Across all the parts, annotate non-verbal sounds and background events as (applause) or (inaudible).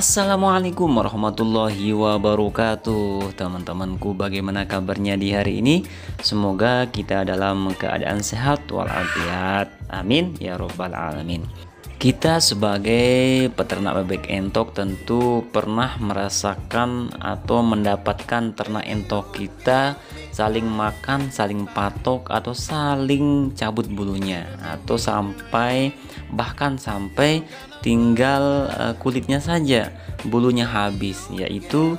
Assalamualaikum warahmatullahi wabarakatuh. Teman-temanku bagaimana kabarnya di hari ini? Semoga kita dalam keadaan sehat walafiat. Amin ya robbal alamin. Kita sebagai peternak bebek entok tentu pernah merasakan atau mendapatkan ternak entok kita saling makan, saling patok atau saling cabut bulunya atau sampai bahkan sampai tinggal uh, kulitnya saja bulunya habis yaitu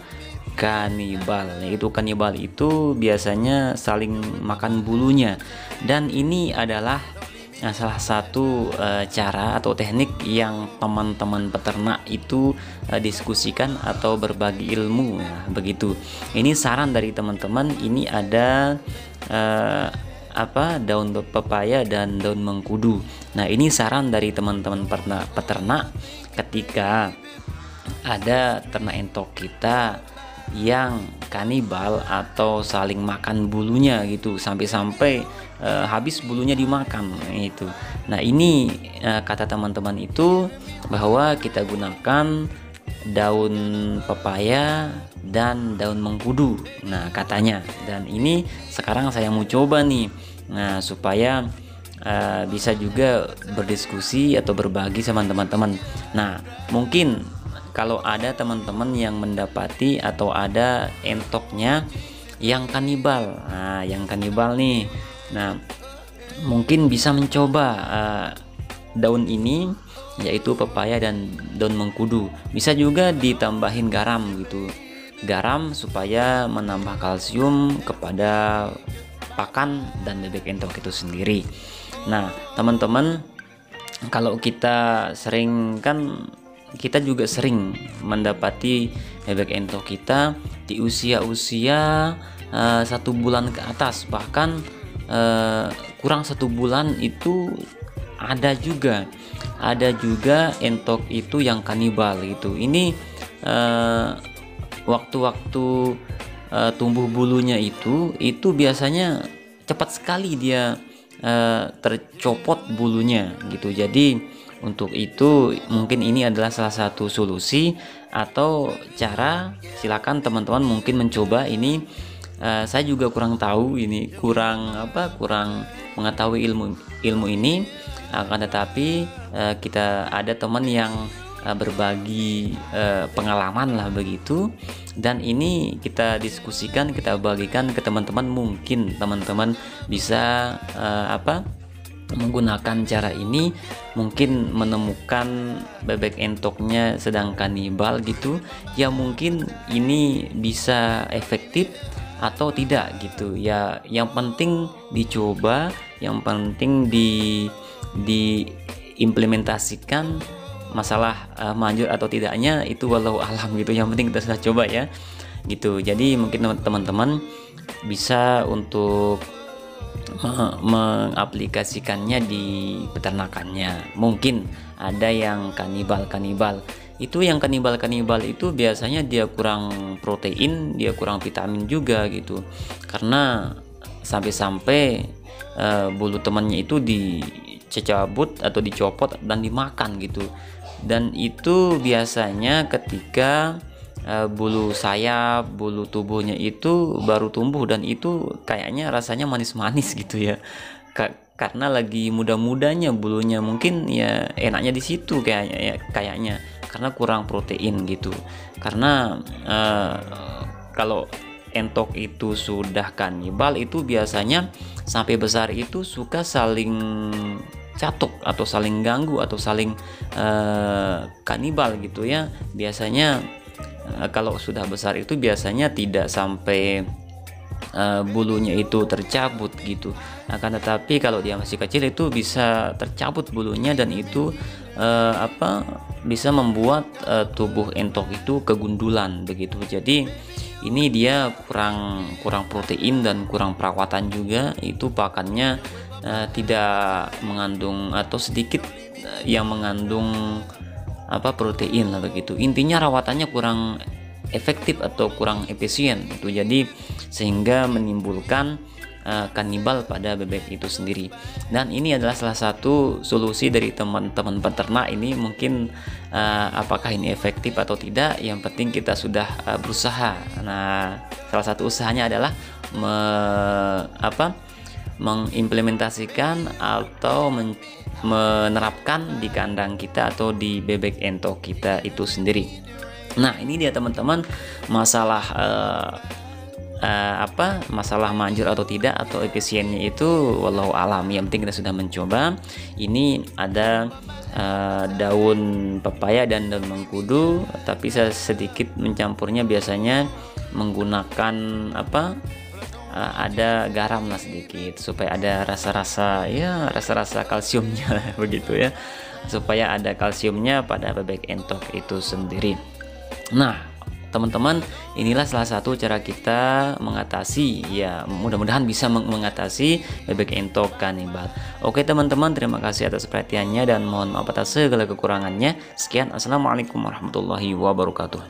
kanibal yaitu kanibal itu biasanya saling makan bulunya dan ini adalah Nah, salah satu e, cara atau teknik yang teman-teman peternak itu e, diskusikan atau berbagi ilmu, ya, begitu. Ini saran dari teman-teman. Ini ada e, apa daun pepaya dan daun mengkudu. Nah, ini saran dari teman-teman peternak, ketika ada ternak entok kita yang kanibal atau saling makan bulunya gitu sampai-sampai uh, habis bulunya dimakan itu. Nah, ini uh, kata teman-teman itu bahwa kita gunakan daun pepaya dan daun mengkudu. Nah, katanya. Dan ini sekarang saya mau coba nih. Nah, supaya uh, bisa juga berdiskusi atau berbagi sama teman-teman. Nah, mungkin kalau ada teman-teman yang mendapati atau ada entoknya yang kanibal nah yang kanibal nih nah mungkin bisa mencoba uh, daun ini yaitu pepaya dan daun mengkudu. Bisa juga ditambahin garam gitu. Garam supaya menambah kalsium kepada pakan dan bebek entok itu sendiri. Nah teman-teman kalau kita sering kan kita juga sering mendapati bebek entok kita di usia-usia uh, satu bulan ke atas. Bahkan uh, kurang satu bulan itu ada juga ada juga entok itu yang kanibal gitu. Ini uh, waktu-waktu uh, tumbuh bulunya itu itu biasanya cepat sekali dia uh, tercopot bulunya gitu. Jadi untuk itu mungkin ini adalah salah satu solusi atau cara silakan teman-teman mungkin mencoba ini. Uh, saya juga kurang tahu ini kurang apa kurang mengetahui ilmu ilmu ini akan tetapi uh, kita ada teman yang uh, berbagi uh, pengalaman lah begitu. Dan ini kita diskusikan kita bagikan ke teman-teman. Mungkin teman-teman bisa uh, apa menggunakan cara ini. Mungkin menemukan bebek entoknya sedang kanibal gitu. Ya mungkin ini bisa efektif atau tidak gitu. Ya yang penting dicoba yang penting di diimplementasikan masalah uh, manjur atau tidaknya itu walau (laughs) alam gitu yang penting kita sudah coba ya gitu jadi mungkin teman-teman bisa untuk mengaplikasikannya di peternakannya. Mungkin ada yang kanibal-kanibal. Itu yang kanibal-kanibal itu biasanya dia kurang protein, dia kurang vitamin juga gitu. Karena sampai-sampai uh, bulu temannya itu dicecabut atau dicopot dan dimakan gitu. Dan itu biasanya ketika uh, bulu sayap, bulu tubuhnya itu baru tumbuh dan itu kayaknya rasanya manis-manis (laughs) gitu ya. Ka karena lagi muda-mudanya bulunya mungkin ya enaknya di situ kayaknya ya kayaknya karena kurang protein gitu. Karena uh, kalau entok itu sudah kanibal itu biasanya sampai besar itu suka saling catuk atau saling ganggu atau saling uh, kanibal gitu ya. Biasanya Eh, kalau sudah besar itu biasanya tidak sampai uh, bulunya itu tercabut gitu. Akan tetapi kalau dia masih kecil itu bisa tercabut bulunya dan itu uh, apa bisa membuat uh, tubuh entok itu kegundulan begitu. Jadi ini dia kurang kurang protein dan kurang perawatan juga. Itu pakannya uh, tidak mengandung atau sedikit uh, yang mengandung apa protein lah begitu intinya rawatannya kurang efektif atau kurang efisien itu jadi sehingga menimbulkan uh, kanibal pada bebek itu sendiri. Dan ini adalah salah satu solusi dari teman-teman peternak ini mungkin uh, apakah ini efektif atau tidak, yang penting kita sudah uh, berusaha. Nah, salah satu usahanya adalah me, apa? Mengimplementasikan atau men, menerapkan di kandang kita atau di bebek entok kita itu sendiri. Nah, ini dia teman-teman masalah uh, uh, apa masalah manjur atau tidak atau efisiennya itu walau alam. Yang penting kita sudah mencoba. Ini ada uh, daun pepaya dan daun mengkudu tapi saya sedikit mencampurnya. Biasanya menggunakan apa uh, ada garam lah sedikit supaya ada rasa-rasa ya rasa-rasa kalsiumnya (laughs) begitu ya. Supaya ada kalsiumnya pada bebek entok itu sendiri. Nah teman-teman inilah salah satu cara kita mengatasi ya mudah-mudahan bisa mengatasi bebek entok kanibal. Oke teman-teman terima kasih atas perhatiannya dan mohon maaf atas segala kekurangannya. Sekian assalamualaikum warahmatullahi wabarakatuh